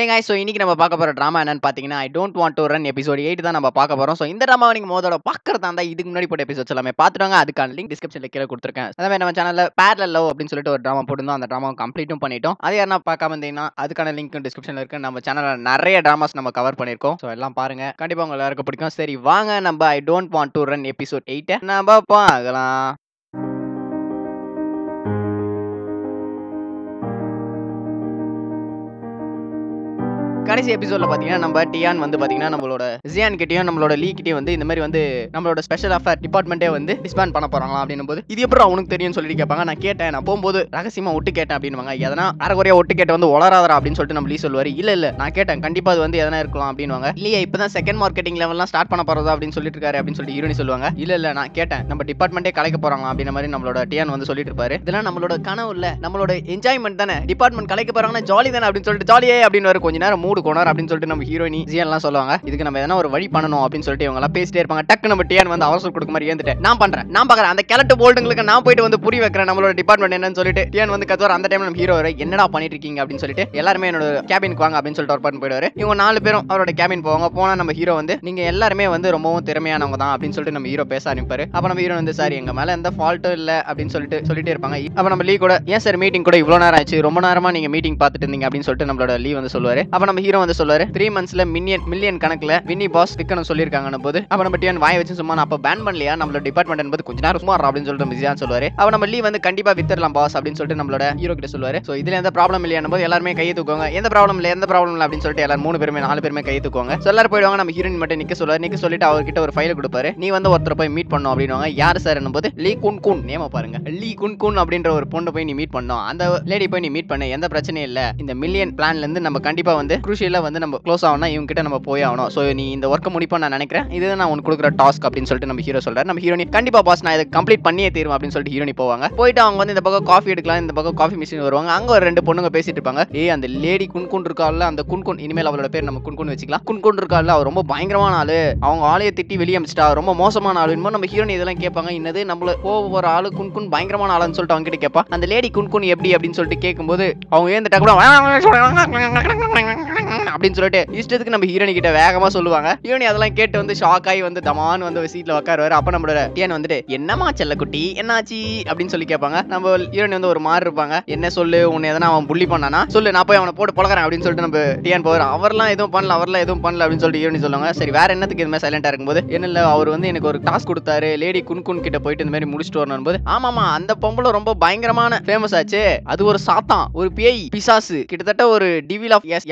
ஏங்க ஸோ இன்னைக்கு நம்ம பார்க்க போகிற ட்ராமா என்னன்னு பார்த்தீங்கன்னா I don't want to run episode eight தான் நம்ம பார்க்க போகிறோம் ஸோ இந்த ட்ராமாவை நீங்கள் மோதோட பார்க்கறதா இருந்தால் இதுக்கு முன்னாடி போட்ட எபிசோட்ஸ் எல்லாமே பார்த்துட்டாங்க அதுக்கான லிங்க் டிஸ்கிரிப்ஷனில் கீழே கொடுத்துருக்கேன். அதே மாதிரி நம்ம சேனலில் பேரல் லவ் அப்படின்னு சொல்லிட்டு ஒரு ட்ராமா போட்டிருந்தோம். அந்த ட்ராமா கம்ப்ளீட்டும் பண்ணிட்டோம். அது யாரா பார்க்காம இருந்தீங்கன்னா அதுக்கான லிங்க் டிஸ்கிரிப்ஷனில் இருக்குது நம்ம சேனலில் நிறைய ட்ராமாஸ் நம்ம கவர் பண்ணியிருக்கோம். ஸோ எல்லாம் பாருங்க. கண்டிப்பாக உங்களுக்கு எல்லாருக்கும் பிடிக்கும். சரி வாங்க நம்ம I don't want to run episode எயிட்டை நம்ம பார்க்கலாம். கடைசி எபிசோட்ல பாத்தீங்கன்னா நம்ம டியான் வந்து பாத்தீங்கன்னா நம்மளோட ஜியான் கிட்டயும் நம்மளோட லீ கிட்டயும் வந்து இந்த மாதிரி வந்து நம்மளோட ஸ்பெஷல் அஃபேர் டிபார்ட்மெண்ட்டே வந்து டிஸ்பேண்ட் பண்ண போறாங்களா அப்படின்னு போது இது எப்படி அவனுக்கு தெரியும்னு சொல்லிட்டு கேட்பாங்க. நான் கேட்டேன் நான் போகும்போது ரகசியமா ஒட்டு கேட்டேன் அப்படின்னுவாங்க. எதனா அரைக்குறையா ஒட்டு கேட்ட வந்து வளராதரா அப்படின்னு சொல்லிட்டு நம்ம லீ சொல்லுவாரு. இல்ல இல்ல நான் கேட்டேன் கண்டிப்பா அது வந்து எதனா இருக்கலாம் அப்படின்னுவாங்க. இல்லையா இப்பதான் செகண்ட் மார்க்கெட்டிங் லெவல்லாம் ஸ்டார்ட் பண்ண போறதா அப்படின்னு சொல்லிட்டு இருக்காரு அப்படின்னு சொல்லிட்டு ஹீரோனி சொல்லுவாங்க. இல்ல இல்ல நான் கேட்டேன் நம்ம டிபார்ட்மெண்ட்டே கலைக்க போறாங்க அப்படின்ற மாதிரி நம்மளோட டியான் வந்து சொல்லிட்டு இருப்பாரு. இதெல்லாம் நம்மளோட கனவு இல்ல நம்மளோட என்ஜாய்மெண்ட் தானே. டிபார்ட்மெண்ட் கலைக்க போறாங்கன்னா ஜாலி தானே அப்படின்னு சொல்லிட்டு ஜாலியே அப்படின்னு கொஞ்ச நேரம் மூடு கோனார் அப்படின்னு சொல்லிட்டு நம்ம ஹீரோயினி எல்லாம் சொல்லுவாங்க. இதுக்கு நம்ம எதனா ஒரு வழி பண்ணணும் அப்படின்னு சொல்லிட்டு இவங்க எல்லாம் பேசிட்டே இருப்பாங்க. டக்கு நம்ம டேன் வந்து அவசரம் கொடுக்க மாதிரி ஏந்துட்டு நான் பண்றேன் நான் பாக்குறேன் அந்த கிழட்டு போல்டுங்களுக்கு நான் போயிட்டு வந்து புரிய வைக்கிறேன். நம்மளோட டிபார்ட்மெண்ட் என்னன்னு சொல்லிட்டு டேன் வந்து கத்துவார். அந்த டைம்ல நம்ம ஹீரோ வர என்னடா பண்ணிட்டு இருக்கீங்க? அப்படின்னு சொல்லிட்டு எல்லாருமே என்னோட கேபினுக்கு வாங்க அப்படின்னு சொல்லிட்டு ஒரு பண்ணி போயிடுவாரு. இவங்க நாலு பேரும் அவரோட கேபின் போவாங்க. போனா நம்ம ஹீரோ வந்து நீங்க எல்லாருமே வந்து ரொம்பவும் திறமையானவங்க தான் அப்படின்னு சொல்லிட்டு நம்ம ஹீரோ பேச ஆரம்பிப்பாரு. அப்ப நம்ம ஹீரோ வந்து சார் எங்க மேல எந்த ஃபால்ட்டும் இல்ல அப்படின்னு சொல்லிட்டு சொல்லிட்டே இருப்பாங்க. அப்ப நம்ம லீ கூட ஏன் சார் மீட்டிங் கூட இவ்வளவு நேரம் ஆச்சு? ரொம்ப நேரமா நீங்க மீட்டிங் பார்த்துட்டு இருந்தீங்க அப்படின்னு சொல்லிட்டு நம்மளோட லீ வந்து சொல்லுவாரு. அப்ப நம்ம ஹீரோ வந்து சொல்லுவாரு. த்ரீ மந்த்ஸ்ல மில்லியன் மில்லியன் கணக்குல வின்னி பாஸ் விற்கணும் சொல்லியிருக்காங்க போது அப்ப நம்ம டிஎன் வாய் வச்சு சும்மா அப்ப பேன் பண்ணலையா? நம்மளோட டிபார்ட்மெண்ட் என்பது கொஞ்ச நேரம் சும்மா அப்படின்னு சொல்லிட்டு நம்ம சொல்லுவாரு. அப்ப நம்ம லீவ் வந்து கண்டிப்பா வித்தரலாம் பாஸ் அப்படின்னு சொல்லிட்டு நம்மளோட ஹீரோ கிட்ட சொல்லுவாரு. சோ இதுல எந்த ப்ராப்ளம் இல்லையா போது எல்லாருமே கையை தூக்குவாங்க. எந்த ப்ராப்ளம் இல்ல எந்த ப்ராப்ளம் இல்ல அப்படின்னு சொல்லிட்டு எல்லாரும் மூணு பேருமே நாலு பேருமே கையை தூக்குவாங்க. So எல்லாரும் போயிடுவாங்க. நம்ம ஹீரோயின் மட்டும் நிக்க சொல்லுவாரு. நிக்க சொல்லிட்டு அவர்கிட்ட ஒரு ஃபைல் கொடுப்பாரு. நீ வந்து ஒருத்தர் போய் மீட் பண்ணும் அப்படின்னுவாங்க. யார் சார் போது? லீ குன் குன் நேம பாருங்க. லீ குன் குன் அப்படின்ற ஒரு பொண்ணு போய் நீ மீட் பண்ணோம் அந்த லேடி போய் நீ மீட் பண்ண. எந்த பிரச்சனையும் இல்ல. இந்த மில்லியன் பிளான்ல இருந்து நம்ம கண்டிப்பா வந்து குரூஷியலா வந்து நம்ம க்ளோஸ் ஆகணும் இவங்க கிட்ட நம்ம போய் ஆகணும். ஸோ நீ இந்த ஒர்க்கை முடிப்போம் நான் நினைக்கிறேன். இது நான் உனக்கு கொடுக்குற டாஸ்க் அப்படின்னு சொல்லிட்டு நம்ம ஹீரோ சொல்றாரு. நம்ம ஹீரோனி கண்டிப்பாக பாஸ் நான் இதை கம்ப்ளீட் பண்ணியே தீரும் அப்படின்னு சொல்லிட்டு ஹீரோனி போவாங்க. போயிட்டு அவங்க வந்து இந்த பக்கம் காஃபி எடுக்கலாம் இந்த பக்கம் காஃபி மிஷின் வருவாங்க. அங்கே ஒரு ரெண்டு பொண்ணுங்க பேசிட்டு இருப்பாங்க. ஏ அந்த லேடி குன்குன் இருக்கால அந்த குன்குன். இனிமேல் அவளோட பேர் நம்ம குன்குன் வச்சுக்கலாம். குன்குன் இருக்கால அவர் ரொம்ப பயங்கரமான ஆளு. அவங்க ஆளைய திட்டி வெளியே அமைச்சிட்டா ரொம்ப மோசமான ஆள் நம்ம ஹீரோனி இதெல்லாம் கேட்பாங்க. என்னது? நம்மள ஒவ்வொரு ஆளு குன்குன் பயங்கரமான ஆளுன்னு சொல்லிட்டு அவங்க கிட்ட கேட்பா அந்த லேடி குன்குன் எப்படி? அப்படின்னு சொல்லிட்டு கேட்கும்போது அவங்க ஏந்துட்டா கூட அப்படின்னு சொல்லிட்டு இஷ்டத்துக்கு நம்ம ஹீரோனி கிட்ட வேகமா சொல்லுவாங்க. ஹீரோனி அதெல்லாம் கேட்டு வந்து ஷாக் ஆகி வந்து தமான் வந்து சீட்ல உட்காருவாரு அப்ப நம்மளோட டியன் வந்துட்டு என்னமா செல்லக்குட்டி என்னாச்சு? அப்படின்னு சொல்லி கேட்பாங்க. நம்ம ஹீரோனி வந்து ஒரு மாதிரி இருப்பாங்க. என்ன சொல்லு? உன்னை எதனா அவன் புள்ளி பண்ணானா? சொல்லு நான் போய் அவனை போட்டு பழகிறேன் அப்படின்னு சொல்லிட்டு நம்ம டியன் போகிறோம் அவர்லாம் எதுவும் பண்ணல அவர்லாம் எதுவும் பண்ணல அப்படின்னு சொல்லிட்டு ஹீரோனி சொல்லுவாங்க. சரி வேற என்னத்துக்கு இது மாதிரி சைலண்டா இருக்கும்போது என்ன இல்ல அவர் வந்து எனக்கு ஒரு டாஸ்க் கொடுத்தாரு. லேடி குன்குன் கிட்ட போயிட்டு இந்த மாதிரி முடிச்சுட்டு வரணும் போது ஆமாமா அந்த பொம்பளை ரொம்ப பயங்கரமான ஃபேமஸ் ஆச்சு. அது ஒரு சாத்தான் ஒரு பேய் பிசாசு. கிட்டத்தட்ட ஒரு டிவில் ஆஃப் எஸ்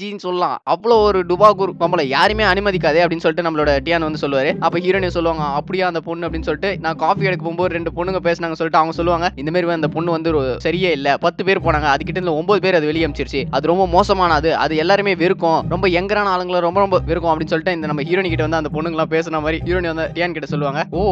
எஃப்எம்சிஜின்னு சொல்லலாம். அவ்வளோ ஒரு டுபாகூர் நம்மளை யாருமே அனுமதிக்காதே அப்படின்னு சொல்லிட்டு நம்மளோட டியான் வந்து சொல்லுவாரு. அப்போ ஹீரோனே சொல்லுவாங்க அப்படியா அந்த பொண்ணு? அப்படின்னு சொல்லிட்டு நான் காஃபி எடுக்க போகும்போது ரெண்டு பொண்ணுங்க பேசினாங்க சொல்லிட்டு அவங்க சொல்லுவாங்க இந்த மாதிரி அந்த பொண்ணு வந்து ஒரு சரியே இல்லை. பத்து பேர் போனாங்க. அதுக்கிட்ட இருந்து ஒன்பது பேர் அது வெளியே அமைச்சிருச்சு. அது ரொம்ப மோசமானது அது. எல்லாருமே வெறுக்கும். ரொம்ப எங்கரான ஆளுங்களை ரொம்ப ரொம்ப வெறுக்கும். அப்படின்னு சொல்லிட்டு இந்த நம்ம ஹீரோனி கிட்ட வந்து அந்த பொண்ணுங்களாம் பேசுன மாதிரி ஹீரோனி வந்து டியான் கிட்ட சொல்லுவாங்க. ஓ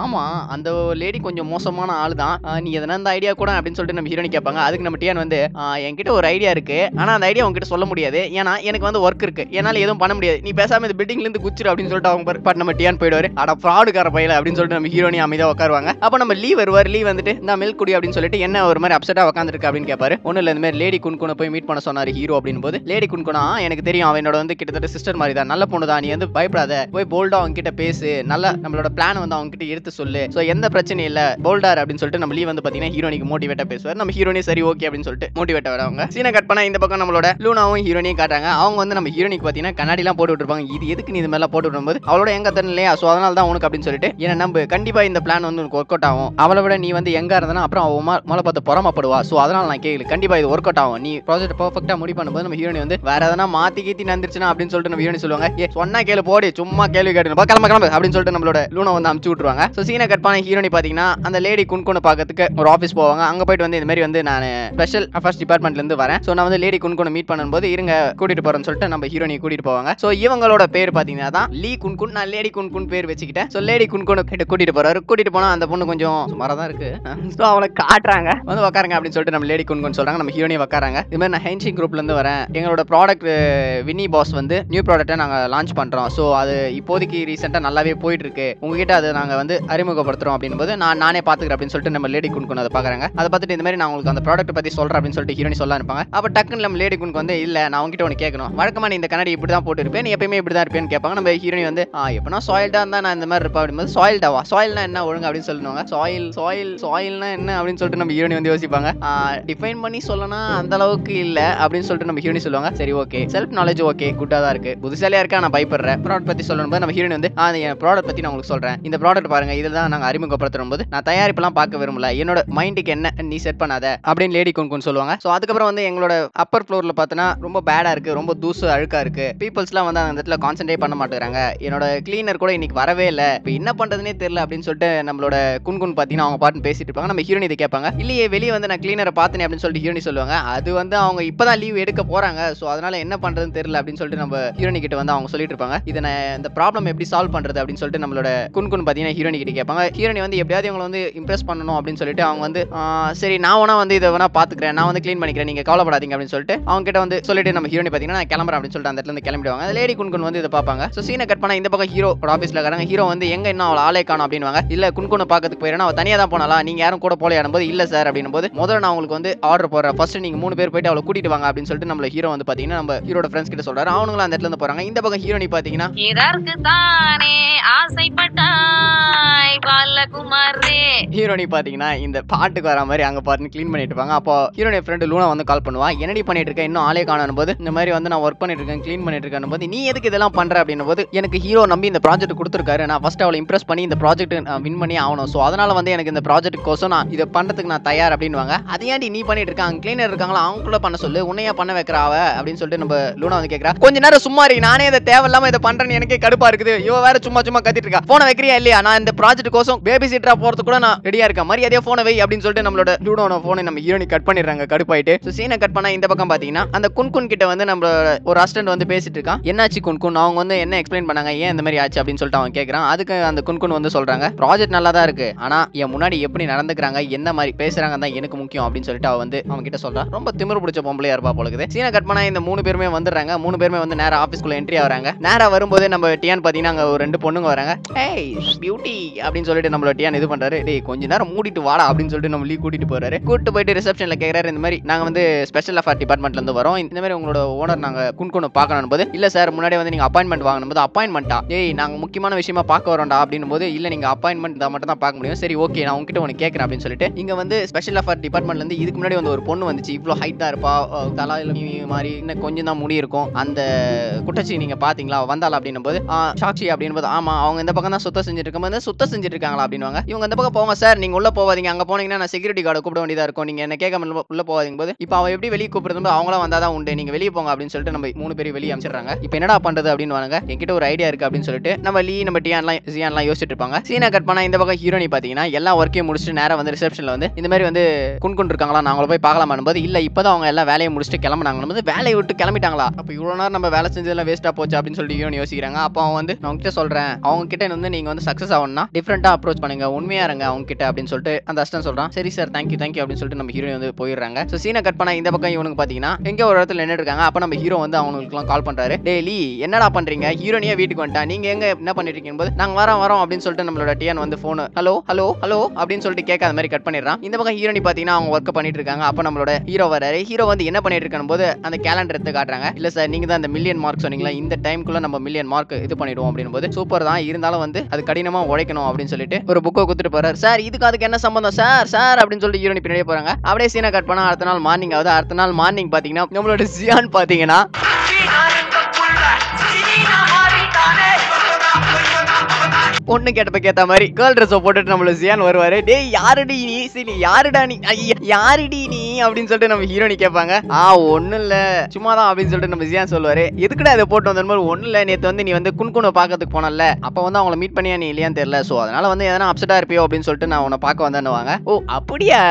ஆமா. அந்த லேடி கொஞ்சம் மோசமான ஆளு தான் நீ எதனா அந்த ஐடியா கூட அப்படின்னு சொல்லிட்டு நம்ம ஹீரோனி கேட்பாங்க. அதுக்கு நம்ம டியான் வந்து என்கிட்ட ஒரு ஐடியா இருக்கு. ஆனா அந்த ஐடியா உங்ககிட்ட சொல்ல முடியாது. ஏன்னா எனக்கு வந்து ஒர்க் இருக்கு. என்னால எதுவும் பண்ண முடியாது. நீ பேசாம இந்த பில்டிங்ல இருந்து குச்சிரு அப்படின்னு சொல்லிட்டு அவங்க பாரு- பாட்டு நம்ம டியான் போயிடுவாரு. அட ஃப்ராடுக்கார பையில அப்படின்னு சொல்லிட்டு நம்ம ஹீரோனி அமைதியா உட்காருவாங்க. அப்ப நம்ம லீவ் வருவார். லீவ் வந்துட்டு நான் மில்க் குடி அப்படின்னு சொல்லிட்டு என்ன ஒரு மாதிரி அப்செட்டாக உட்காந்துருக்கு அப்படின்னு கேட்பாரு ஒண்ணு இல்ல இந்த மாதிரி லேடி குன்குனை போய் மீட் பண்ண சொன்னாரு ஹீரோ அப்படின்னு போது லேடி குன்குனா எனக்கு தெரியும் அவனோட வந்து கிட்டத்தட்ட சிஸ்டர் மாதிரி தான். நல்ல பொண்ணு தான். நீ வந்து பயப்படாத. போய் போல்டா அவங்க கிட்ட பேசு. நல்லா நம்மளோட பிளான் வந்து அவங்க கிட்ட எடுத்து சொல்லு. சோ எந்த பிரச்சனையும் இல்ல. போல்டார் அப்படின்னு சொல்லிட்டு நம்ம லீவ் வந்து பாத்தீங்கன்னா ஹீரோனிக்கு மோட்டிவேட்டா பேசுவார். நம்ம ஹீரோனி சரி ஓகே அப்படின்னு சொல்லிட்டு மோட்டிவேட் வரவங்க சீனை கட் பண்ணா இந்த பக்கம் நம்மளோட லூனாவும் ஹீரோனியும் காட்டாங்க அவங்க வந்து நம்ம ஹீரோனிக்கு பார்த்தீங்கன்னா கண்ணாடிலாம் போட்டு விட்டுருப்பாங்க. இது எதுக்கு நீ இது மாதிரிலாம் போட்டு விடும்போது? அவளோட எங்க தரணும் இல்லையா? ஸோ அதனால தான் உனக்கு அப்படின்னு சொல்லிட்டு ஏன்னா நம்ம கண்டிப்பா இந்த பிளான் வந்து உனக்கு ஒர்க் அவுட் ஆகும். அவளை விட நீ வந்து எங்க இருந்தனா அப்புறம் அவன் மா- பார்த்து புறமப்படுவா. ஸோ அதனால நான் கேட்கல கண்டிப்பா இது ஒர்க் அவுட் ஆகும். நீ ப்ராஜெக்ட் பர்ஃபெக்ட்டா முடி பண்ணும்போது நம்ம ஹீரோனி வந்து வேற எதனா மாத்தி கீத்தி நந்திருச்சுனா அப்படின்னு சொல்லிட்டு நம்ம ஹீரோனி சொல்லுவாங்க. ஏ சொன்னா கேளு போடி. சும்மா கேள்வி கேட்டு கிளம்ப கிளம்பு. அப்படின்னு சொல்லிட்டு நம்மளோட லூனை வந்து அமுச்சு விட்டுருவாங்க. ஸோ சீனை கட் பண்ண ஹீரோனி பாத்தீங்கன்னா அந்த லேடி குன்குனை பார்க்கறதுக்கு ஒரு ஆஃபீஸ் போவாங்க. அங்க போயிட்டு வந்து இந்த மாதிரி வந்து நான் ஸ்பெஷல் அஃபேர்ஸ் டிபார்ட்மெண்ட்ல இருந்து வரேன். ஸோ நான் வந்து லேடி குன்குனை மீட் பண்ணும்போது இருங்க கூட்டிட்டு போறேன்னு சொல்லிட்டு நம்ம ஹீரோனி கூட்டிட்டு போவாங்க. சோ இவங்களோட பேர் பாத்தீங்கன்னா தான் லீ குன்குன் நான் லேடி குன்குன் பேர் வச்சுக்கிட்டேன். சோ லேடி குன்குன் கிட்ட கூட்டிட்டு போறாரு. கூட்டிட்டு போனா அந்த பொண்ணு கொஞ்சம் சுமாரா தான் இருக்கு. சோ அவளை காட்டுறாங்க. வந்து உட்காருங்க அப்படின்னு சொல்லிட்டு நம்ம லேடி குன்குன் சொல்றாங்க. நம்ம ஹீரோனி உட்காராங்க இது மாதிரி நான் ஹென்சிங் குரூப்ல இருந்து வரேன். எங்களோட ப்ராடக்ட் வினி பாஸ் வந்து நியூ ப்ராடக்ட்டை நாங்க லான்ச் பண்றோம். சோ அது இப்போதைக்கு ரீசெண்டா நல்லாவே போயிட்டு இருக்கு உங்ககிட்ட அதை நாங்க வந்து அறிமுகப்படுத்துறோம் அப்படின்னு போது நான் நானே பாத்துக்கிறேன் அப்படின்னு சொல்லிட்டு நம்ம லேடி குன்குன் அதை பாக்குறாங்க. அதை பார்த்துட்டு இந்த மாதிரி நான் உங்களுக்கு அந்த ப்ராடக்ட் பத்தி சொல்றேன் அப்படின்னு சொல்லிட்டு ஹீரோனி சொல்ல இருப்பாங்க அப்ப டக்குன்னு நம்ம லேடி குன்கு வந்து இல்ல நான் உங்ககிட்ட ஒன்று கேட்கணும் வழக்கமா நீ இந்த கண்ணாடி இப்படி தான் போட்டு இருப்பேன் நீ எப்பயுமே இப்படி தான் இருப்பேன்னு கேட்பாங்க. நம்ம ஹீரோனி வந்து ஆ எப்பனா சாயில்டாக இருந்தால் நான் இந்த மாதிரி இருப்பேன். அப்படிங்கும்போது சாயில்டாவா சாயில்னா என்ன ஒழுங்கு? அப்படின்னு சொல்லுவாங்க. சாயில் சாயில் சாயில்னா என்ன? அப்படின்னு சொல்லிட்டு நம்ம ஹீரோனி வந்து யோசிப்பாங்க. டிஃபைன் பண்ணி சொல்லணும் அந்த அளவுக்கு இல்லை. அப்படின்னு சொல்லிட்டு நம்ம ஹீரோனி சொல்லுவாங்க. சரி ஓகே செல்ஃப் நாலேஜ் ஓகே குட்டாக தான் இருக்கு. புதுசாலியாக இருக்கா? நான் பயப்படுறேன். ப்ராடக்ட் பற்றி சொல்லணும் போது நம்ம ஹீரோனி வந்து அந்த என் ப்ராடக்ட் பற்றி நான் உங்களுக்கு சொல்கிறேன் இந்த ப்ராடக்ட் பாருங்க. இதில் தான் நாங்கள் அறிமுகப்படுத்தும் போது நான் தயாரிப்பெல்லாம் பார்க்க விரும்பல. என்னோட மைண்டுக்கு என்ன? நீ செட் பண்ணாத. அப்படின்னு லேடி கொண்டு சொல்லுவாங்க. ஸோ அதுக்கப்புறம் வந்து எங்களோட அப்பர் ஃப்ளோரில் பார்த்தோன்னா ரொம்ப பேட் இருக்கு ரொம்ப தூசு அழுக்கா இருக்கு. பீப்புள்ஸ்லாம் வந்து அந்த இடத்துல கான்சென்ட்ரேட் பண்ண மாட்டேங்கிறாங்க. என்னோட கிளீனர் கூட இன்னைக்கு வரவே இல்லை. இப்போ என்ன பண்றதுனே தெரியல அப்படின்னு சொல்லிட்டு நம்மளோட குன்குன் பார்த்தீங்கன்னா அவங்க பாட்டு பேசிட்டு இருப்பாங்க. நம்ம ஹீரோனி இதை கேட்பாங்க. இல்லையே வெளியே வந்து நான் கிளீனரை பார்த்தேனே அப்படின்னு சொல்லிட்டு ஹீரோனி சொல்லுவாங்க. அது வந்து அவங்க இப்பதான் லீவ் எடுக்க போறாங்க. ஸோ அதனால என்ன பண்றதுன்னு தெரியல அப்படின்னு சொல்லிட்டு நம்ம ஹீரோனி கிட்ட வந்து அவங்க சொல்லிட்டு இருப்பாங்க. இதை நான் இந்த ப்ராப்ளம் எப்படி சால்வ் பண்றது அப்படின்னு சொல்லிட்டு நம்மளோட குன்குன் பார்த்தீங்கன்னா ஹீரோனி கிட்ட கேட்பாங்க. ஹீரோனி வந்து எப்படியாவது இவங்களை வந்து இம்ப்ரெஸ் பண்ணணும் அப்படின்னு சொல்லிட்டு அவங்க வந்து சரி நான் வேணா வந்து இதை வேணா பாத்துக்கிறேன். நான் வந்து க்ளீன் பண்ணிக்கிறேன். நீங்க கவலைப்படாதீங்க அப்படின்னு சொல்லிட்டு அவங்க கிட்ட வந்து சொல்லிட்டு நம்ம ஹீரோனி பார்த்தீங்கன்னா நான் கிளம்புறேன் அப்படின்னு சொல்லிட்டு அந்த இடத்துல கிளம்பிடுவாங்க. லேடி குன்குன் வந்து இதை பார்ப்பாங்க. ஸோ சீனை கட் பண்ணா இந்த பக்கம் ஹீரோ ஆஃபீஸ்ல இருக்காங்க. ஹீரோ வந்து எங்க இன்னும் அவள் ஆளே காணும் அப்படின்வாங்க இல்ல குன்குனை பார்க்கறதுக்கு போயிடணும் அவள் தனியாக தான் போனாலா நீங்க யாரும் கூட போலையாடும் போது இல்ல சார் அப்படின்னும் போது முதல்ல நான் உங்களுக்கு வந்து ஆர்டர் போடுறேன். ஃபர்ஸ்ட் நீங்க மூணு பேர் போயிட்டு அவளை கூட்டிட்டு வாங்க அப்படின்னு சொல்லிட்டு நம்ம ஹீரோ வந்து பாத்தீங்கன்னா நம்ம ஹீரோட ஃப்ரெண்ட்ஸ் கிட்ட சொல்றாரு. அவங்களும் அந்த இடத்துல இருந்து போறாங்க. இந்த பக்கம் ஹீரோனி பாலகுமாரே. ஹீரோனி பாத்தீங்கன்னா இந்த பாட்டுக்கு வர மாதிரி அங்க பாத்து க்ளீன் பண்ணிட்டு இருப்பாங்க. அப்போ ஹீரோனி ஃப்ரெண்டு லூனா வந்து கால் பண்ணுவா. என்னடி பண்ணிட்டு இருக்க? இன்னும் ஆளே காணும் போது இந்த மாதிரி வந்து நான் ஒர்க் பண்ணிட்டு இருக்கேன் க்ளீன் பண்ணிட்டு இருக்கேன் போது நீ எதுக்கு இதெல்லாம் பண்ற அப்படின்னும் போது எனக்கு ஹீரோ நம்பி இந்த ப்ராஜெக்ட் கொடுத்துருக்காரு. நான் ஃபர்ஸ்ட் அவளை இம்ப்ரெஸ் பண்ணி இந்த ப்ராஜெக்ட் வின் பண்ணி ஆகணும். ஸோ அதனால வந்து எனக்கு இந்த ப்ராஜெக்ட் கோசம் நான் இதை பண்ணுறதுக்கு நான் தயார் அப்படின்னுவாங்க. அதையாண்டி நீ பண்ணிட்டு இருக்காங்க க்ளீனர் கிளீனர் இருக்காங்களா? கூட பண்ண சொல்லு. உன்னையா பண்ண வைக்கிறாவ அப்படின்னு சொல்லிட்டு நம்ம லூனா வந்து கேட்கறா கொஞ்ச நேரம் சும்மா இருக்கு நானே இதை தேவையில்லாம இதை பண்றேன்னு எனக்கே கடுப்பா இருக்குது. இவ வேற சும்மா சும்மா கத்திட்டு இருக்கா. போன வைக்கிறியா இல்லையா? நான் இந்த ப்ராஜெக்ட் கோசம் பேபி சீட்டரா போறதுக்கு கூட நான் ரெடியா இருக்கேன். மரியாதையா போன வை அப்படின்னு சொல்லிட்டு நம்மளோட லூனோட போனை நம்ம ஹீரோனி கட் பண்ணிடுறாங்க கடுப்பாயிட்டு. ஸோ சீனை கட் பண்ணா இந்த பக்கம் பாத்தீங்கன்னா அந்த குன்குன் கிட்ட வந்து நம்மளோட ஒரு அசிஸ்டன்ட் வந்து பேசிட்டு இருக்கான் என்னாச்சு குன்குன் அவங்க வந்து என்ன எக்ஸ்பிளைன் பண்ணாங்க? ஏன் இந்த மாதிரி ஆச்சு அப்படின்னு சொல்லிட்டு அவன் கேட்கறான் அதுக்கு அந்த குன்குன் வந்து சொல்றாங்க. ப்ராஜெக்ட் நல்லா தான் இருக்கு. ஆனா என் முன்னாடி எப்படி நடந்துக்கிறாங்க? என்ன மாதிரி பேசுறாங்க தான் எனக்கு முக்கியம் அப்படின்னு சொல்லிட்டு அவ வந்து அவன் கிட்ட சொல்றான். ரொம்ப திமிரு பிடிச்ச பொம்பளையா இருப்பா போலுக்குது சீனா கட் பண்ணா இந்த மூணு பேருமே வந்துடுறாங்க. மூணு பேருமே வந்து நேரம் ஆஃபீஸ்க்குள்ள என்ட்ரி ஆகுறாங்க. நேரம் வரும்போது நம்ம டியான் பாத்தீங்கன்னா அங்க ஒரு ரெண்டு பொண்ணுங்க வராங்க. ஏய் பியூட்டி அப்படின்னு சொல்லிட்டு நம்மளோட டியான் இது பண்றாரு. டேய் கொஞ்ச நேரம் மூடிட்டு வாடா அப்படின்னு சொல்லிட்டு நம்ம லீவ் கூட்டிட்டு போறாரு. கூட்டிட்டு போயிட்டு ரிசப்ஷன்ல கேக்குறாரு இந்த மாதிரி நாங்க வந்து ஸ்பெஷல் அஃபேர் டிபார்ட்மெண்ட்ல இருந்து வரோம். இந்த மாதிரி உங்களோட ஓனர் நாங்க குன்குன்னு பார்க்கணும் போது இல்ல சார் முன்னாடி வந்து நீங்க அப்பாயின்மெண்ட் வாங்கணும் போது அப்பாயின்மெண்ட்டா ஏய் நாங்க முக்கியமான விஷயமா பார்க்க வரோம்டா. அப்படின்னு போது இல்ல நீங்க அப்பாயின்மெண்ட் தான் மட்டும் தான் பார்க்க முடியும். சரி ஓகே நான் உங்ககிட்ட ஒன்று கேட்கறேன். அப்படின்னு சொல்லிட்டு இங்க வந்து ஸ்பெஷல் அஃபேர் டிபார்ட்மெண்ட்ல இருந்து இதுக்கு முன்னாடி வந்து ஒரு பொண்ணு வந்துச்சு. இவ்வளோ ஹைட்டாக இருப்பா அஹ் மாதிரி இன்னும் கொஞ்சம் தான் முடி இருக்கும். அந்த குட்டச்சி நீங்க பாத்தீங்களா வந்தாள் வந்தாளா அப்படின்னும் போது "ஆ, அப்படின்னு போது ஆமா அவங்க இந்த பக்கம் தான் சுத்தம் செஞ்சுட்டு இருக்கும்போது சுத்தம் செஞ்சுட்டு இருக்காங்களா அப்படின்னுவாங்க. இவங்க இந்த பக்கம் போங்க சார் நீங்க உள்ள போவாதீங்க அங்க போனீங்கன்னா நான் செக்யூரிட்டி கார்டு கூப்பிட வேண்டியதா இருக்கும். நீங்க என்ன கேட்க உள்ள- போவாதீங்க போது இப்போ அவன் எப்படி வெளியே கூப்பிடுறது அவங்களாம் வந்தாதான் உண்டு. நீங்க வெளியே போங்க அப்படின்னு சொல்லிட்டு நம்ம மூணு பேரும் வெளியே அமைச்சிடுறாங்க. இப்போ என்னடா பண்றது அப்படின்னு வாங்க. என்கிட்ட ஒரு ஐடியா இருக்கு அப்படின்னு சொல்லிட்டு நம்ம லீ நம்ம டியான்லாம் ஜியான்லாம் யோசிச்சுட்டு இருப்பாங்க. சீனா கட் பண்ணா இந்த பக்கம் ஹீரோனி பாத்தீங்கன்னா எல்லா ஒர்க்கையும் முடிச்சுட்டு நேரம் வந்து ரிசப்ஷன்ல வந்து இந்த மாதிரி வந்து குன்குன் இருக்காங்களா நாங்கள போய் பார்க்கலாம் போது இல்ல இப்பதான் அவங்க எல்லாம் வேலையை முடிச்சுட்டு கிளம்புனாங்க போது வேலையை விட்டு கிளம்பிட்டாங்களா? அப்ப இவ்வளவு நேரம் நம்ம வேலை செஞ்சதெல்லாம் வேஸ்டா போச்சு அப்படின்னு சொல்லிட்டு ஹீரோனி யோசிக்கிறாங்க. அப்போ அவன் வந்து நான் உங்ககிட்ட சொல்றேன். அவங்க கிட்ட வந்து நீங்க வந்து சக்சஸ் ஆகணும்னா டிஃப்ரெண்டா அப்ரோச் பண்ணுங்க. உண்மையா இருங்க அவங்க கிட்ட அப்படின்னு சொல்லிட்டு அந்த அஸ்டன் சொல்றான். சரி சார் தேங்க்யூ தேங்க்யூ அப்படின்னு சொல்லிட்டு நம்ம ஹீரோ வந்து போயிடுறாங்க. சோ சீனை கட் பண்ணா இந்த பக்கம் இவனுக்கு பாத்தீங்கன்னா எங்க ஒரு இடத்துல நின்று இருக்காங்க அப்ப நம்ம ஹீரோ வந்து அவங்களுக்குலாம் கால் பண்றாரு. டெய்லி என்னடா பண்றீங்க? ஹீரோனியா வீட்டுக்கு வந்துட்டா. நீங்க எங்க என்ன பண்ணிட்டு இருக்கீங்க? போது நாங்க வரோம் வரோம் அப்படின்னு சொல்லிட்டு நம்மளோட டிஎன் வந்து போன் ஹலோ ஹலோ ஹலோ அப்படின்னு சொல்லிட்டு கேட்காத மாதிரி கட் பண்ணிடுறான். இந்த பக்கம் ஹீரோனி பாத்தீங்கன்னா அவங்க ஒர்க் பண்ணிட்டு இருக்காங்க. அப்ப நம்மளோட ஹீரோ வராரு. ஹீரோ வந்து என்ன பண்ணிட்டு இருக்கான போது அந்த கேலண்டர் எடுத்து காட்டுறாங்க. இல்ல சார் நீங்க தான் அந்த மில்லியன் மார்க் சொன்னீங்களா? இந்த டைம்குள்ள நம்ம மில்லியன் மார்க் இது பண்ணிடுவோம் அப்படின்னு போது சூப்பர் தான். இருந்தாலும் வந்து அது கடினமா உழைக்கணும் அப்படின்னு சொல்லிட்டு ஒரு புக்கை கொடுத்துட்டு போறாரு. சார் இதுக்கு அதுக்கு என்ன சம்பந்தம்? சார் சார் அப்படின்னு சொல்லிட்டு ஹீரோனி பின்னாடியே போறாங்க. அப்படியே சீனை கட் பண்ணா அடுத்த நாள் மார்னிங் ஆகுது. அடுத்த நாள் மார்னிங் பாத்தீங்கன்னா நம்மளோட ஜியான் பாத்தீங்கன்னா பொண்ணு கேட்டப்ப கேட்ட மாதிரி. கேர்ள் ட்ரெஸ் போட்டுட்டு நம்மள ஜியான் வருவாரு. டே யாருடி நீ? சரி நீ யாருடா நீ? ஐயா, யாருடி நீ? அப்படின்னு சொல்லிட்டு நம்ம ஹீரோனி கேட்பாங்க ஆ ஒண்ணும் இல்ல. சும்மா தான் அப்படின்னு சொல்லிட்டு நம்ம ஜியான் சொல்லுவாரு. எதுக்குடா இதை போட்டு வந்த மாதிரி ஒண்ணும் இல்ல. நேத்து வந்து நீ வந்து குன்குனை பார்க்கறதுக்கு போனல அப்ப வந்து அவங்கள மீட் பண்ணியா நீ இல்லையான்னு தெரியல. சோ அதனால வந்து எதனா அப்செட்டா இருப்பியோ அப்படின்னு சொல்லிட்டு நான் உன்னை பார்க்க வந்தேன்னுவாங்க. ஓ அப்படியா?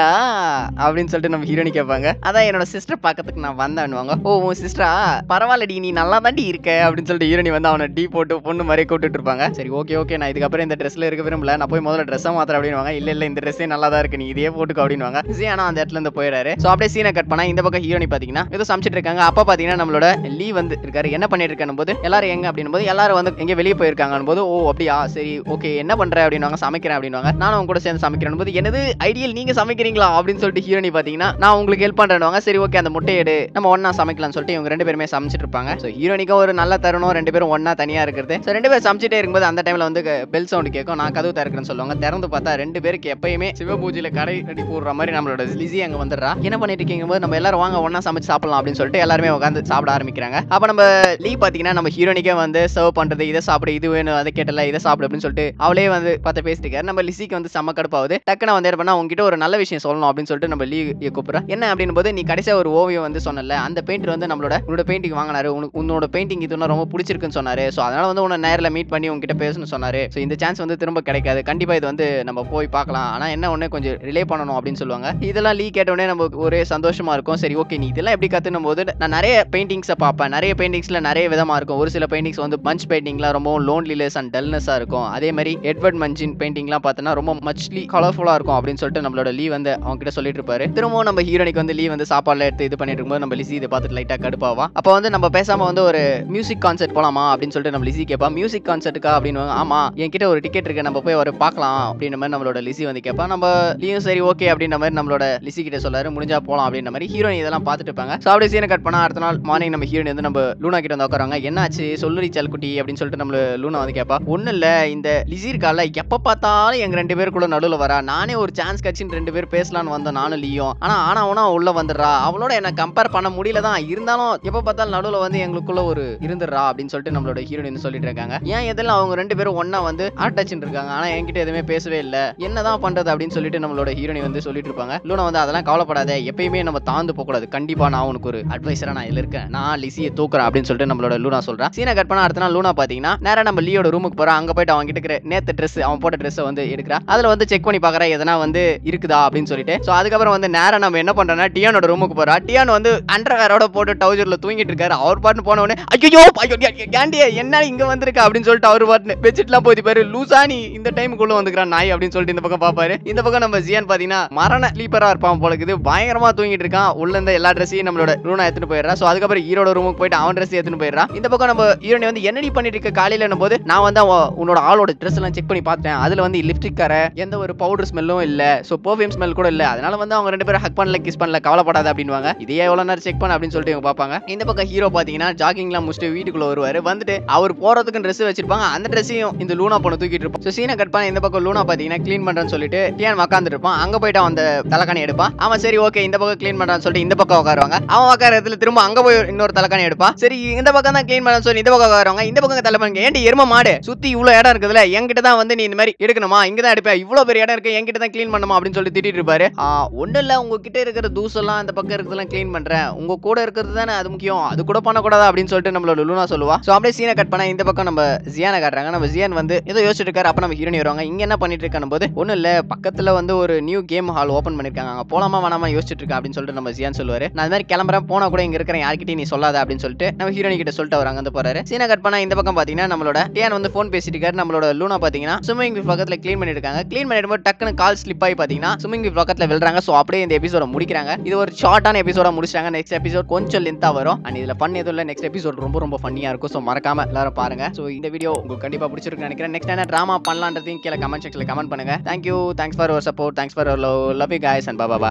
அப்படின்னு சொல்லிட்டு நம்ம ஹீரோனி கேட்பாங்க அதான் என்னோட சிஸ்டர் பார்க்கறதுக்கு நான் வந்தேன்னுவாங்க. ஓ உன் சிஸ்டரா பரவாயில்லடி. நீ நல்லா தாண்டி இருக்க. அப்படின்னு சொல்லிட்டு ஹீரோனி வந்து அவனை டீ போட்டு பொண்ணு மாதிரி கூப்பிட்டு இருப்பாங்க. சரி ஓகே ஓகே நான் இதுக்கு இதுக்கப்புறம் இந்த ட்ரெஸ்ல இருக்க விரும்பல. நான் போய் முதல்ல ட்ரெஸ்ஸை மாத்திரம் அப்படின்வாங்க இல்ல இல்ல இந்த ட்ரெஸ்ஸே நல்லா தான் இருக்கு. நீ இதே போட்டுக்கோ அப்படின்வாங்க ஆனா அந்த இடத்துல இருந்து போயிடாரு சோ அப்படியே சீனை கட் பண்ணா இந்த பக்கம் ஹீரோனி பாத்தீங்கன்னா ஏதோ சமைச்சிட்டு இருக்காங்க. அப்ப பாத்தீங்கன்னா நம்மளோட லீ வந்து இருக்காரு. என்ன பண்ணிட்டு இருக்கான்னு போது எல்லாரும் எங்க அப்படின்னும் போது எல்லாரும் வந்து எங்க வெளியே போயிருக்காங்க போது ஓ அப்படியா? சரி ஓகே என்ன பண்ற? அப்படின்வாங்க சமைக்கிறேன் அப்படின்வாங்க நான் அவங்க கூட சேர்ந்து சமைக்கிறேன் போது எனது ஐடியல் நீங்க சமைக்கிறீங்களா? அப்படின்னு சொல்லிட்டு ஹீரோனி பாத்தீங்கன்னா நான் உங்களுக்கு ஹெல்ப் பண்றேன்னு சரி ஓகே அந்த முட்டை எடு. நம்ம ஒன்னா சமைக்கலாம்னு சொல்லிட்டு இவங்க ரெண்டு பேருமே சமைச்சிட்டு இருப்பாங்க. ஸோ ஹீரோனிக்கும் ஒரு நல்ல தருணம். ரெண்டு பேரும் ஒன்னா தனியா இருக்கிறது. ஸோ ரெண்டு பேரும் சமைச்சிட்டே இருக்கும்போது அந்த டைம்ல வந்து பெல் சவுண்ட் கேட்கும். நான் கதவு திறக்கிறேன்னு சொல்லுவாங்க. திறந்து பார்த்தா ரெண்டு பேருக்கு எப்பயுமே சிவபூஜையில கடை கட்டி போடுற மாதிரி நம்மளோட லிசி அங்க வந்துடுறா. என்ன பண்ணிட்டு இருக்கீங்க போது நம்ம எல்லாரும் வாங்க ஒன்னா சமைச்சு சாப்பிடலாம் அப்படின்னு சொல்லிட்டு எல்லாருமே உட்காந்து சாப்பிட ஆரம்பிக்கிறாங்க. அப்ப நம்ம லீ பாத்தீங்கன்னா நம்ம ஹீரோனிக்கே வந்து சர்வ் பண்றது இதை சாப்பிடு இது வேணும் அதை கேட்டல இதை சாப்பிடு அப்படின்னு சொல்லிட்டு அவளே வந்து பார்த்து பேசிட்டு இருக்காரு. நம்ம லிசிக்கு வந்து செம்ம கடுப்பாகுது. டக்குன்னு வந்து என்ன பண்ணா உங்ககிட்ட ஒரு நல்ல விஷயம் சொல்லணும் அப்படின்னு சொல்லிட்டு நம்ம லீ கூப்பிடுறோம் என்ன அப்படின்னு போது நீ கடைசியா ஒரு ஓவியம் வந்து சொன்னல அந்த பெயிண்டர் வந்து நம்மளோட உன்னோட பெயிண்டிங் வாங்கினாரு. உனக்கு உன்னோட பெயிண்டிங் இது ரொம்ப பிடிச்சிருக்குன்னு சொன்னாரு. ஸோ அதனால வந்து உன்னை நேரில் மீட் பண்ணி உங்ககிட்ட பேசணும்னு சொன்னாரு. ஸோ இந்த சான்ஸ் வந்து திரும்ப கிடைக்காது. கண்டிப்பாக இது வந்து நம்ம போய் பார்க்கலாம். ஆனால் என்ன ஒன்று கொஞ்சம் ரிலே பண்ணணும் அப்படின்னு சொல்லுவாங்க. இதெல்லாம் லீ கேட்டோடனே நமக்கு ஒரே சந்தோஷமாக இருக்கும். சரி ஓகே நீ இதெல்லாம் எப்படி கத்துனும் போது நான் நிறைய பெயிண்டிங்ஸை பார்ப்பேன். நிறைய பெயிண்டிங்ஸில் நிறைய விதமாக இருக்கும். ஒரு சில பெயிண்டிங்ஸ் வந்து பஞ்ச் பெயிண்டிங்லாம் ரொம்ப லோன்லினஸ் அண்ட் டல்னஸாக இருக்கும். அதே மாதிரி எட்வர்ட் மஞ்சின் பெயிண்டிங்லாம் பார்த்தோன்னா ரொம்ப மச்லி கலர்ஃபுல்லாக இருக்கும் அப்படின்னு சொல்லிட்டு நம்மளோட லீ வந்து அவங்க கிட்ட சொல்லிட்டு இருப்பாரு. திரும்பவும் நம்ம ஹீரோனிக்கு வந்து லீ வந்து சாப்பாடுல எடுத்து இது பண்ணிட்டு இருக்கும்போது நம்ம லிசி இதை பார்த்துட்டு லைட்டாக கடுப்பாவா? அப்போ வந்து நம்ம பேசாம வந்து ஒரு மியூசிக் கான்சர்ட் போலாமா அப்படின்னு சொல்லிட்டு நம்ம லிசி கேட்பா. மியூசிக் கான்சர்ட்டுக்கா அப்படின்னு ஆமா என்கிட்ட ஒரு டிக்கெட் இருக்கு நம்ம போய் அவர் பார்க்கலாம் அப்படின்ற மாதிரி நம்மளோட லிசி வந்து கேட்பா. நம்ம லீயும் சரி ஓகே அப்படின்ற மாதிரி நம்மளோட லிசி கிட்ட சொல்லாரு முடிஞ்சா போகலாம் அப்படின்ற மாதிரி ஹீரோயின் இதெல்லாம் பார்த்துட்டு இருப்பாங்க. ஸோ அப்படியே சீனை கட் பண்ணா அடுத்த நாள் மார்னிங் நம்ம ஹீரோயின் வந்து நம்ம லூனா கிட்ட வந்து உட்காராங்க என்னாச்சு? சொல்லுரி சல்குட்டி அப்படின்னு சொல்லிட்டு நம்மள லூனா வந்து கேட்பா. ஒன்றும் இல்லை இந்த லிசி இருக்கால எப்போ பார்த்தாலும் எங்க ரெண்டு பேருக்குள்ள நடுவில் வரா. நானே ஒரு சான்ஸ் கட்சின்னு ரெண்டு பேர் பேசலான்னு வந்தேன் நானும் லீயும். ஆனா ஆனா உனா உள்ள வந்துடுறா. அவளோட என்ன கம்பேர் பண்ண முடியல தான். இருந்தாலும் எப்போ பார்த்தாலும் நடுவில் வந்து எங்களுக்குள்ள ஒரு இருந்துடுறா அப்படின்னு சொல்லிட்டு நம்மளோட ஹீரோயின் சொல்லிட்டு இருக்காங்க. ஏன் எதில் அவங்க ரெண்டு பேரும் ஒன்னா வந்து ஆட்டச்சுன்னு இருக்காங்க ஆனா என்கிட்ட எதுவுமே பேசவே இல்லை என்னதான் பண்றது அப்படின்னு சொல்லிட்டு நம்மளோட ஹீரோனி வந்து சொல்லிட்டு இருப்பாங்க லூனா வந்து அதெல்லாம் கவலைப்படாத எப்பயுமே நம்ம தாழ்ந்து போகக்கூடாது கண்டிப்பா நான் உனக்கு ஒரு அட்வைசரா நான் இதுல இருக்கேன் நான் லிசியை தூக்குறேன் அப்படின்னு சொல்லிட்டு நம்மளோட லூனா சொல்றேன் சீனை கட் பண்ண அடுத்த நாள் லூனா பாத்தீங்கன்னா நேரம் நம்ம லீயோட ரூமுக்கு போறோம் அங்க போயிட்டு அவங்க கிட்ட இருக்கிற நேத்து ட்ரெஸ் அவன் போட்ட ட்ரெஸ் வந்து எடுக்கிறா அதுல வந்து செக் பண்ணி பாக்குற எதனா வந்து இருக்குதா அப்படின்னு சொல்லிட்டு சோ அதுக்கப்புறம் வந்து நேரா நம்ம என்ன பண்றோம்னா டியானோட ரூமுக்கு போறா டியான் வந்து அண்டர்வேரோட போட்டு டவுசர்ல தூங்கிட்டு இருக்காரு அவர் பாட்டு போனவொடனே ஐயோ என்ன இங்க வந்திருக்கா அப்படின்னு சொல்லிட்டு அவர் பாட்டு பெட்ஷீட்லாம் போய் பாரு லூசானி இந்த டைமுக்குள்ள வந்துக்கிறான் நாய் அப்படின்னு சொல்லிட்டு இந்த பக்கம் பாப்பாரு. இந்த பக்கம் நம்ம ஜியான் பாத்தீங்கன்னா மரண ஸ்லீப்பரா இருப்பான் போல இருக்குது. பயங்கரமா தூங்கிட்டு இருக்கான். உள்ள இருந்த எல்லா ட்ரெஸ்ஸையும் நம்மளோட ரூனா எடுத்துட்டு போயிடுறா சோ அதுக்கப்புறம் ஈரோட ரூமுக்கு போயிட்டு அவன் ட்ரெஸ் எடுத்துட்டு போயிடுறான். இந்த பக்கம் நம்ம ஈரோனி வந்து என்னடி பண்ணிட்டு இருக்க? காலையில போது நான் வந்து அவன் உன்னோட ஆளோட ட்ரெஸ் எல்லாம் செக் பண்ணி பார்த்தேன். அதுல வந்து லிப்ஸ்டிக் கரை எந்த ஒரு பவுடர் ஸ்மெல்லும் இல்ல. சோ பர்ஃபியூம் ஸ்மெல் கூட இல்ல. அதனால வந்து அவங்க ரெண்டு பேரும் ஹக் பண்ணல கிஸ் பண்ணல கவலைப்படாத அப்படின்வாங்க இதே எவ்வளவு நேரம் செக் பண்ண அப்படின்னு சொல்லிட்டு இவங்க பார்ப்பாங்க இந்த பக்கம் ஹீரோ பாத்தீங்கன்னா ஜாகிங்லாம் முடிச்சுட்டு வீட்டுக்குள்ள வருவாரு. வந்துட்டு அவர் போறதுக்கு ட்ரெஸ் வச்சிருப்பாங்க. அந்த ட்ரெஸ்ஸையும் இந்த லூனா பொண்ணு தூக்கிட்டு இருப்போம் ஸோ சீனை கட் பண்ண இந்த பக்கம் லூனா பாத்தீங்கன்னா க்ளீன் பண்றேன்னு சொல்லிட்டு டியான் உட்காந்துட்டு இருப்பான் அங்க போயிட்டு அவன் அந்த தலைக்காணி எடுப்பான். அவன் சரி ஓகே இந்த பக்கம் க்ளீன் பண்றான்னு சொல்லிட்டு இந்த பக்கம் உட்காருவாங்க அவன் உட்கார இடத்துல திரும்ப அங்க போய் இன்னொரு தலைக்காணி எடுப்பான். சரி இந்த பக்கம் தான் க்ளீன் பண்ண சொல்லி இந்த பக்கம் உட்காருவாங்க இந்த பக்கம் தலைப்பாங்க ஏன்டி எரும மாடு? சுத்தி இவ்வளவு இடம் இருக்குதுல என்கிட்ட தான் வந்து நீ இந்த மாதிரி எடுக்கணுமா? இங்க தான் எடுப்பேன். இவ்வளவு பெரிய இடம் இருக்கு என்கிட்ட தான் க்ளீன் பண்ணுமா? அப்படின்னு சொல்லி திட்டிட்டு இருப்பாரு. ஆ, ஒண்ணும் இல்ல உங்ககிட்ட இருக்கிற தூசெல்லாம் அந்த பக்கம் இருக்கிறதெல்லாம் க்ளீன் பண்றேன். உங்க கூட இருக்கிறது தானே அது முக்கியம். அது கூட பண்ணக்கூடாதா? அப்படின்னு சொல்லிட்டு நம்மளோட லூனா சொல்லுவா. சோ அப்படியே சீனை கட் பண்ண இந்த பக்கம் நம்ம ஜியானை காட்டுறாங்க. நம்ம ஜியான் வந்து ஏதோ யோசிச்சுட்டு இருக்காரு அப்ப நம்ம ஹீரோனி வருவாங்க. இங்க என்ன பண்ணிட்டு இருக்கான போது ஒண்ணும் இல்ல பக்கத்துல வந்து ஒரு நியூ கேம் ஹால் ஓபன் பண்ணிருக்காங்க. அங்க போலாமா வேணாமா யோசிச்சுட்டு இருக்கா அப்படின்னு சொல்லிட்டு நம்ம ஜியான் சொல்லுவாரு. நான் அது மாதிரி கிளம்புறேன் போனா கூட இங்க இருக்கிறேன் யார்கிட்டயும் நீ சொல்லாத அப்படின்னு சொல்லிட்டு நம்ம ஹீரோனி கிட்ட சொல்லிட்டு அவர் அங்க போறாரு. சீனா கட் பண்ணா இந்த பக்கம் பாத்தீங்கன்னா நம்மளோட டியான் வந்து ஃபோன் பேசிட்டு இருக்காரு. நம்மளோட லூனா பாத்தீங்கன்னா ஸ்விம்மிங் பூல் பக்கத்துல க்ளீன் பண்ணிருக்காங்க. க்ளீன் பண்ணிட்டு டக்குன்னு கால் ஸ்லிப் ஆகி பாத்தீங்கன்னா ஸ்விம்மிங் பூல் பக்கத்துல விழுறாங்க. சோ அப்படியே இந்த எபிசோட முடிக்கிறாங்க. இது ஒரு ஷார்ட்டான எபிசோட முடிச்சாங்க நெக்ஸ்ட் எபிசோட் கொஞ்சம் லென்த்தா வரும். அண்ட் இதுல பண்ண எதுவும் இல்ல. நெக்ஸ்ட் எபிசோட் ரொம்ப ரொம்ப ஃபன்னியா இருக்கும். சோ மறக்காம எல்லாரும் பாருங்க. சோ இந்த வீடியோ உங்களுக்கு கண்டிப்பா பிடிச்சிருக்குன்னு நினைக்கிறேன். நெக்ஸ்ட் என்ன டிராமா பண்ணலான்றதையும் கீழே கமெண்ட் செக்ஷனில் கமெண்ட் பண்ணுங்க. Thank you thanks for your support thanks for love love you guys and Baba